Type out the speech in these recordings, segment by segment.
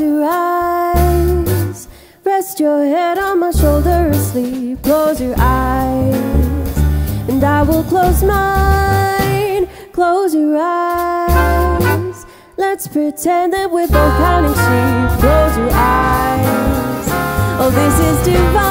Your eyes. Rest your head on my shoulder asleep. Close your eyes. And I will close mine. Close your eyes. Let's pretend that we're both counting sheep. Close your eyes. Oh, this is divine.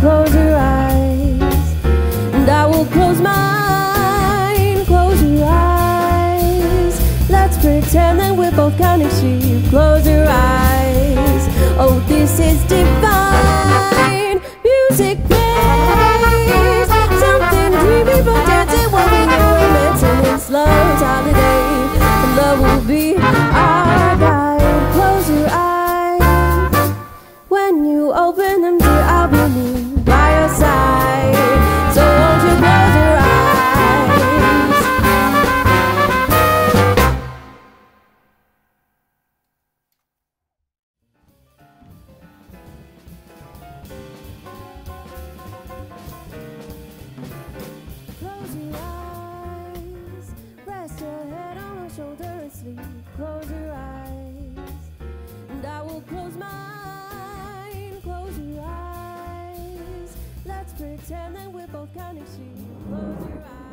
Close your eyes. And I will close mine. Close your eyes. Let's pretend that we're both counting sheep. Close your close mine. Close your eyes. Let's pretend that we're both counting sheep. Close your eyes.